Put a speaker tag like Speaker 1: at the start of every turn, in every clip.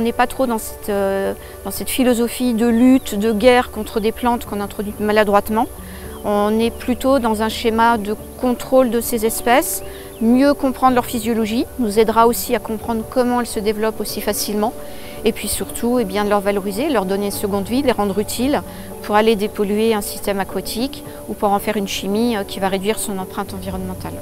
Speaker 1: n'est pas trop dans cette, euh, dans cette philosophie de lutte, de guerre contre des plantes qu'on introduit maladroitement. On est plutôt dans un schéma de contrôle de ces espèces. Mieux comprendre leur physiologie nous aidera aussi à comprendre comment elles se développent aussi facilement. Et puis surtout, eh bien, de leur valoriser, leur donner une seconde vie, les rendre utiles pour aller dépolluer un système aquatique ou pour en faire une chimie euh, qui va réduire son empreinte environnementale.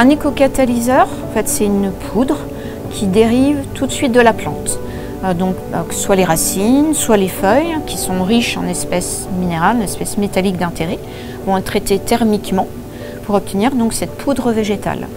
Speaker 1: Un éco-catalyseur, en fait, c'est une poudre qui dérive tout de suite de la plante. Euh, donc, euh, soit les racines, soit les feuilles, qui sont riches en espèces minérales, en espèces métalliques d'intérêt, vont être traitées thermiquement pour obtenir cette poudre végétale.